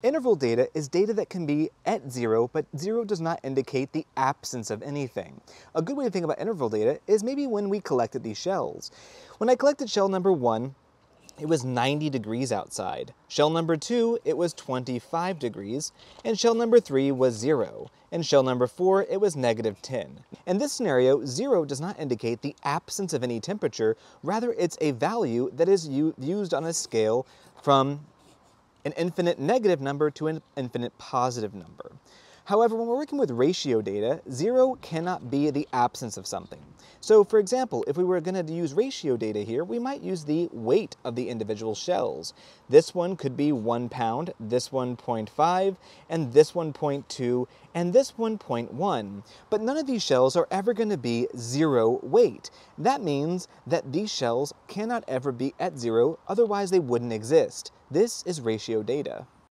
Interval data is data that can be at zero, but zero does not indicate the absence of anything. A good way to think about interval data is maybe when we collected these shells. When I collected shell number one, it was 90 degrees outside. Shell number two, it was 25 degrees. And shell number three was zero. And shell number four, it was negative 10. In this scenario, zero does not indicate the absence of any temperature, rather it's a value that is used on a scale from an infinite negative number to an infinite positive number. However, when we're working with ratio data, zero cannot be the absence of something. So for example, if we were going to use ratio data here, we might use the weight of the individual shells. This one could be one pound, this one 0.5, and this one 0.2, and this one 0.1. But none of these shells are ever going to be zero weight. That means that these shells cannot ever be at zero, otherwise they wouldn't exist. This is ratio data.